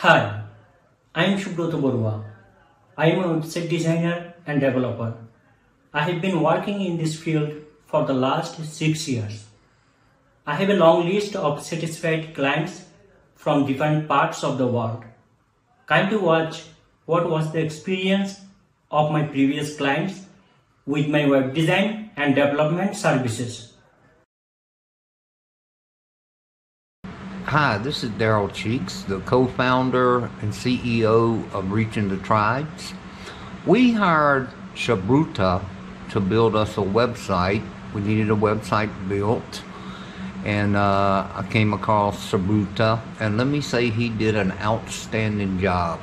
Hi, I am Subrata Barua. I am a website designer and developer. I have been working in this field for the last six years. I have a long list of satisfied clients from different parts of the world. Kindly watch what was the experience of my previous clients with my web design and development services. Hi, this is Darrel Cheeks, the co-founder and CEO of Reaching the Tribes. We hired Shabruta to build us a website. We needed a website built, and uh, I came across Shabruta, and let me say he did an outstanding job.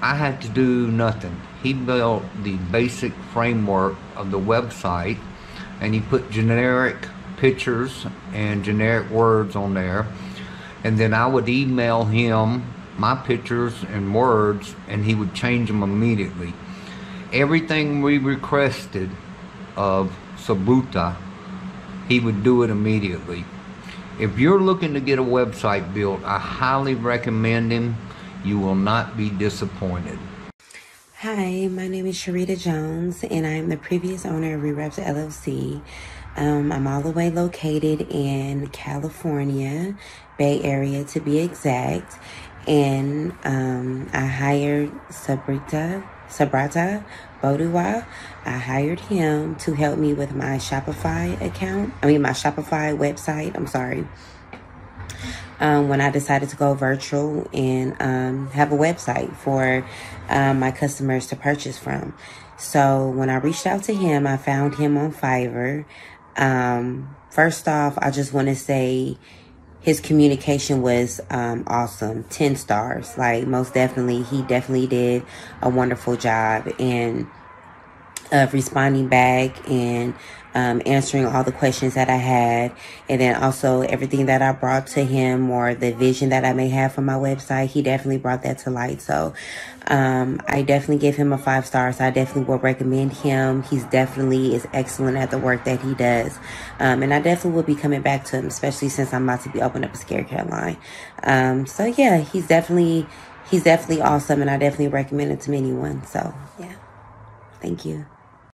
I had to do nothing. He built the basic framework of the website, and he put generic pictures and generic words on there and then I would email him my pictures and words and he would change them immediately. Everything we requested of Sabuta, he would do it immediately. If you're looking to get a website built, I highly recommend him. You will not be disappointed. Hi, my name is Sharita Jones, and I'm the previous owner of Rereps LLC. Um, I'm all the way located in California, Bay Area to be exact. And um, I hired Sabrita, Subrata Barua. I hired him to help me with my Shopify account. I mean, my Shopify website. I'm sorry. Um, when I decided to go virtual and um, have a website for um, my customers to purchase from. So when I reached out to him, I found him on Fiverr. Um, first off, I just want to say his communication was um, awesome. 10 stars. Like most definitely he definitely did a wonderful job. In of responding back and um, answering all the questions that I had, and then also everything that I brought to him or the vision that I may have for my website. He definitely brought that to light. So um, I definitely give him a five stars. I definitely will recommend him. He's definitely is excellent at the work that he does, um, and I definitely will be coming back to him, especially since I'm about to be opening up a scare care line. Um, so yeah, he's definitely he's definitely awesome, and I definitely recommend it to anyone. So yeah, thank you.